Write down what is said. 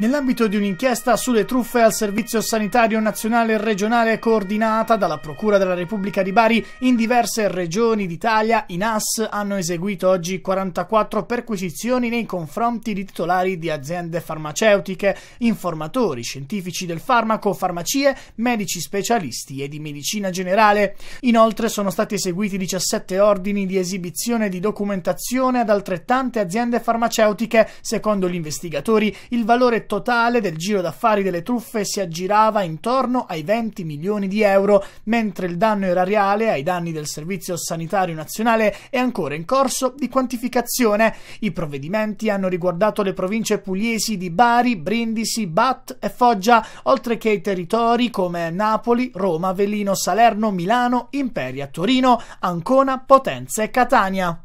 Nell'ambito di un'inchiesta sulle truffe al Servizio Sanitario Nazionale e Regionale coordinata dalla Procura della Repubblica di Bari in diverse regioni d'Italia, i NAS hanno eseguito oggi 44 perquisizioni nei confronti di titolari di aziende farmaceutiche, informatori, scientifici del farmaco, farmacie, medici specialisti e di medicina generale. Inoltre sono stati eseguiti 17 ordini di esibizione di documentazione ad altrettante aziende farmaceutiche. Secondo gli investigatori, il valore totale del giro d'affari delle truffe si aggirava intorno ai 20 milioni di euro, mentre il danno erariale ai danni del Servizio Sanitario Nazionale è ancora in corso di quantificazione. I provvedimenti hanno riguardato le province pugliesi di Bari, Brindisi, Bat e Foggia, oltre che i territori come Napoli, Roma, Avellino, Salerno, Milano, Imperia, Torino, Ancona, Potenza e Catania.